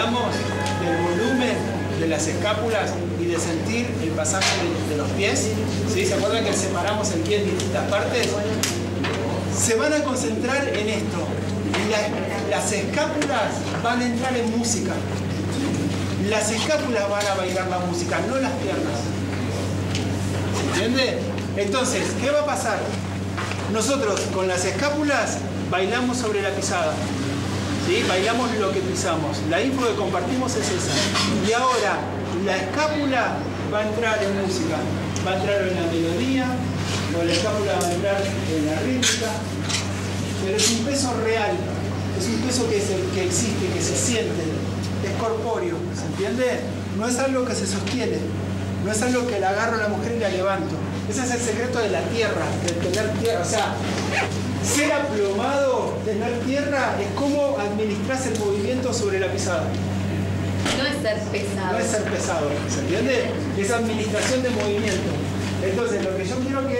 hablamos del volumen de las escápulas y de sentir el pasaje de, los pies. ¿Sí? ¿Se acuerdan que separamos el pie en distintas partes? Se van a concentrar en esto. las escápulas van a entrar en música. Las escápulas van a bailar la música, no las piernas. ¿Se entiende? Entonces, ¿qué va a pasar? Nosotros con las escápulas bailamos sobre la pisada. ¿Sí? Bailamos lo que pisamos. La info que compartimos es esa. Y ahora la escápula va a entrar en música. Va a entrar en la melodía, o la escápula va a entrar en la rítmica. Pero es un peso real. Es un peso que, que existe, que se siente. Es corpóreo. ¿Se entiende? No es algo que se sostiene. No es algo que le agarro a la mujer y la levanto. Ese es el secreto de la tierra, de tener tierra. O sea, ser aplomado, tener tierra, es como administras el movimiento sobre la pisada. No es ser pesado. No es ser pesado, ¿se entiende? Es administración de movimiento. Entonces, lo que yo quiero que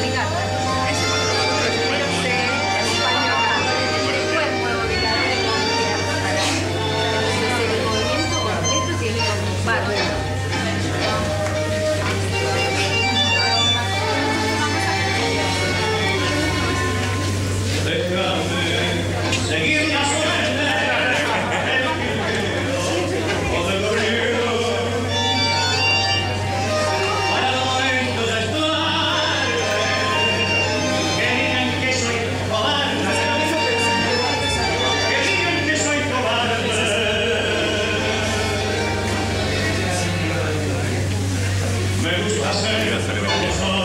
Me gusta.